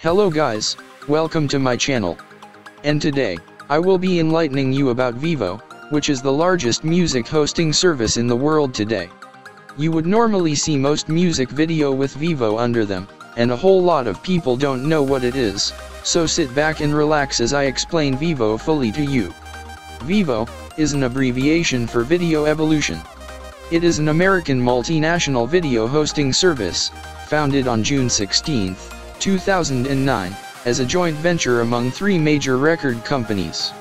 Hello guys, welcome to my channel. And today, I will be enlightening you about Vevo, which is the largest music hosting service in the world today. You would normally see most music video with Vevo under them, and a whole lot of people don't know what it is, so sit back and relax as I explain Vevo fully to you. Vevo, is an abbreviation for Video Evolution. It is an American multinational video hosting service, founded on June 16, 2009, as a joint venture among three major record companies.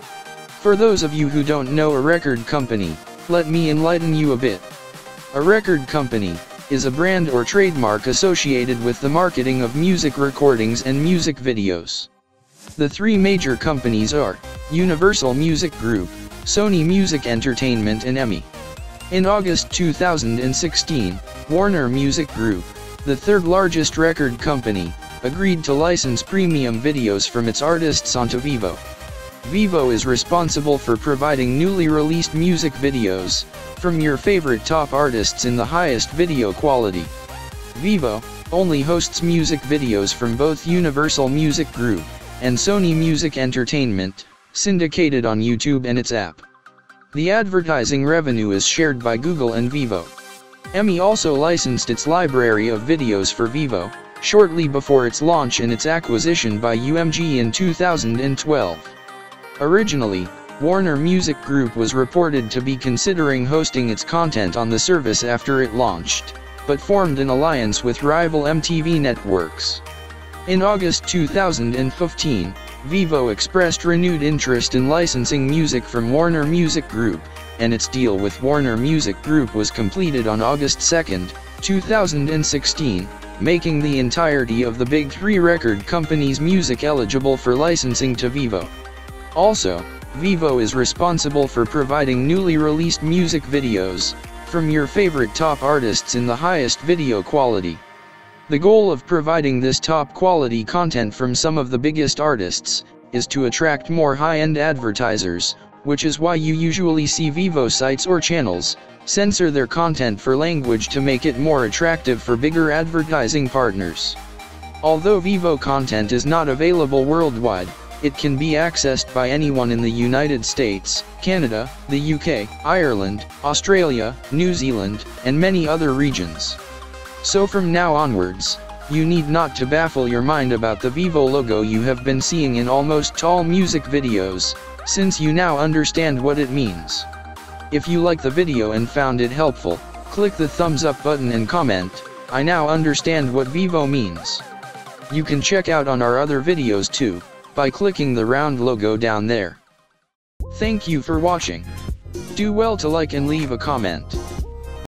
For those of you who don't know a record company, let me enlighten you a bit. A record company is a brand or trademark associated with the marketing of music recordings and music videos. The three major companies are Universal Music Group, Sony Music Entertainment and EMI. In August 2016, Warner Music Group, the third largest record company, agreed to license premium videos from its artists onto Vevo. Vevo is responsible for providing newly released music videos, from your favorite top artists in the highest video quality. Vevo, only hosts music videos from both Universal Music Group, and Sony Music Entertainment, syndicated on YouTube and its app. The advertising revenue is shared by Google and Vevo. EMI also licensed its library of videos for Vevo, shortly before its launch and its acquisition by UMG in 2012. Originally, Warner Music Group was reported to be considering hosting its content on the service after it launched, but formed an alliance with rival MTV networks. In August 2015, Vevo expressed renewed interest in licensing music from Warner Music Group, and its deal with Warner Music Group was completed on August 2, 2016, making the entirety of the big three record companies' music eligible for licensing to Vevo. Also, Vevo is responsible for providing newly released music videos, from your favorite top artists in the highest video quality. The goal of providing this top quality content from some of the biggest artists, is to attract more high-end advertisers, which is why you usually see Vevo sites or channels, censor their content for language to make it more attractive for bigger advertising partners. Although Vevo content is not available worldwide, it can be accessed by anyone in the United States, Canada, the UK, Ireland, Australia, New Zealand, and many other regions. So from now onwards, you need not to baffle your mind about the Vevo logo you have been seeing in almost all music videos, since you now understand what it means. If you like the video and found it helpful, click the thumbs up button and comment, I now understand what Vevo means. You can check out on our other videos too, by clicking the round logo down there. Thank you for watching. Do well to like and leave a comment.